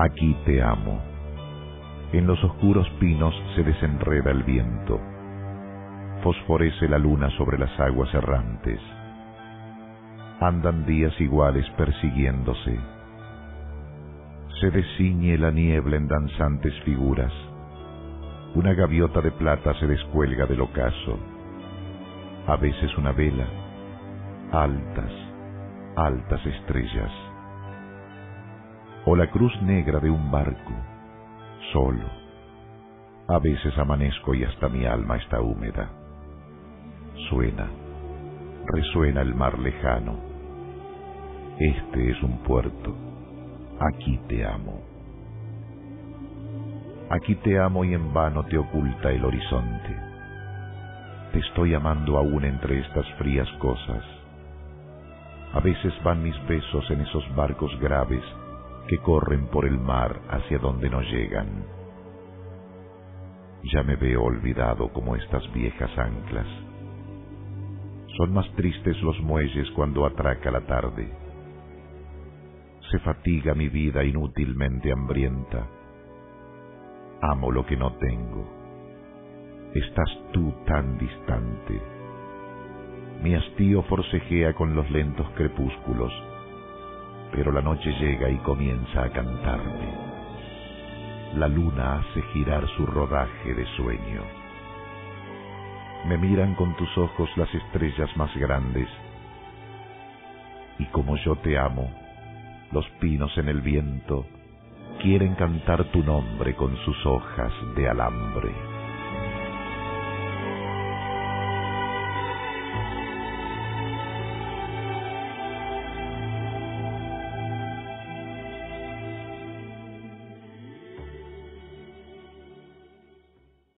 Aquí te amo. En los oscuros pinos se desenreda el viento. Fosforece la luna sobre las aguas errantes. Andan días iguales persiguiéndose. Se desciñe la niebla en danzantes figuras. Una gaviota de plata se descuelga del ocaso. A veces una vela. Altas, altas estrellas o la cruz negra de un barco, solo. A veces amanezco y hasta mi alma está húmeda. Suena, resuena el mar lejano. Este es un puerto, aquí te amo. Aquí te amo y en vano te oculta el horizonte. Te estoy amando aún entre estas frías cosas. A veces van mis besos en esos barcos graves que corren por el mar hacia donde no llegan. Ya me veo olvidado como estas viejas anclas. Son más tristes los muelles cuando atraca la tarde. Se fatiga mi vida inútilmente hambrienta. Amo lo que no tengo. Estás tú tan distante. Mi hastío forcejea con los lentos crepúsculos pero la noche llega y comienza a cantarme. La luna hace girar su rodaje de sueño. Me miran con tus ojos las estrellas más grandes, y como yo te amo, los pinos en el viento quieren cantar tu nombre con sus hojas de alambre.